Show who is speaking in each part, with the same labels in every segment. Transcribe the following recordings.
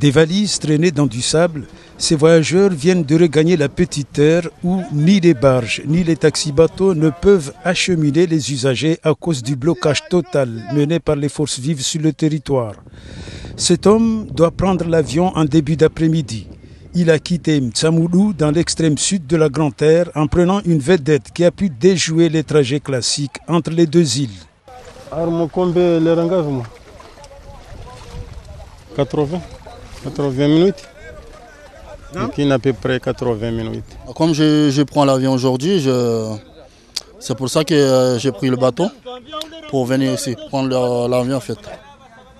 Speaker 1: Des valises traînées dans du sable, ces voyageurs viennent de regagner la petite terre où ni les barges ni les taxis-bateaux ne peuvent acheminer les usagers à cause du blocage total mené par les forces vives sur le territoire. Cet homme doit prendre l'avion en début d'après-midi. Il a quitté Mtsamoulou dans l'extrême sud de la Grande Terre en prenant une vedette qui a pu déjouer les trajets classiques entre les deux îles.
Speaker 2: 80, 80 minutes. Qui à peu près 80 minutes.
Speaker 3: Comme je, prends l'avion aujourd'hui, c'est pour ça que euh, j'ai pris le bateau pour venir ici, prendre l'avion en fait.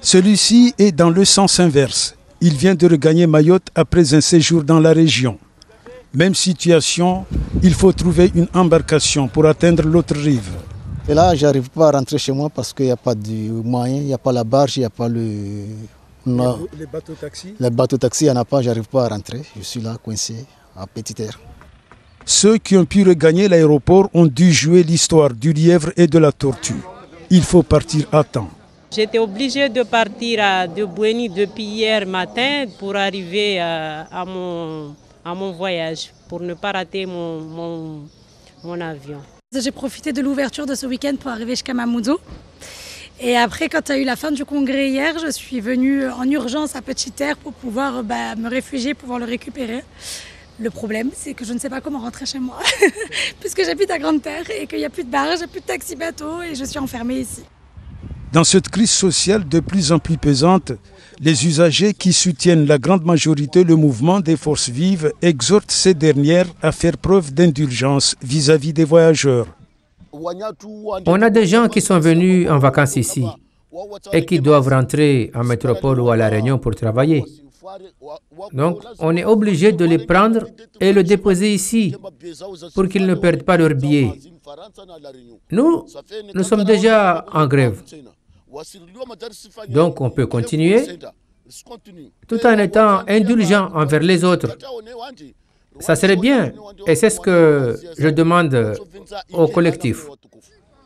Speaker 1: Celui-ci est dans le sens inverse. Il vient de regagner Mayotte après un séjour dans la région. Même situation, il faut trouver une embarcation pour atteindre l'autre rive.
Speaker 3: Et là, j'arrive pas à rentrer chez moi parce qu'il n'y a pas de moyen, il n'y a pas la barge, il n'y a pas le,
Speaker 1: les bateaux taxis
Speaker 3: Les bateaux taxis, il n'y en a pas, j'arrive pas à rentrer. Je suis là coincé à Petite Air.
Speaker 1: Ceux qui ont pu regagner l'aéroport ont dû jouer l'histoire du lièvre et de la tortue. Il faut partir à temps.
Speaker 4: J'étais obligé de partir à de Bueni depuis hier matin pour arriver à, mon, à mon voyage, pour ne pas rater mon, mon, mon avion.
Speaker 5: J'ai profité de l'ouverture de ce week-end pour arriver jusqu'à Mamoudzo. Et après, quand tu as eu la fin du congrès hier, je suis venue en urgence à Petite Terre pour pouvoir bah, me réfugier, pouvoir le récupérer. Le problème, c'est que je ne sais pas comment rentrer chez moi, puisque j'habite à Grande Terre et qu'il n'y a plus de barge, plus de taxi-bateau et je suis enfermée ici.
Speaker 1: Dans cette crise sociale de plus en plus pesante, les usagers qui soutiennent la grande majorité le mouvement des forces vives exhortent ces dernières à faire preuve d'indulgence vis-à-vis des voyageurs.
Speaker 6: On a des gens qui sont venus en vacances ici et qui doivent rentrer en métropole ou à La Réunion pour travailler. Donc, on est obligé de les prendre et le déposer ici pour qu'ils ne perdent pas leur billet. Nous, nous sommes déjà en grève. Donc, on peut continuer tout en étant indulgent envers les autres. Ça serait bien. Et c'est ce que je demande au collectif.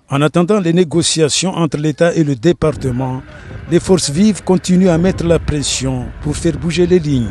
Speaker 1: En attendant les négociations entre l'État et le département, les forces vives continuent à mettre la pression pour faire bouger les lignes.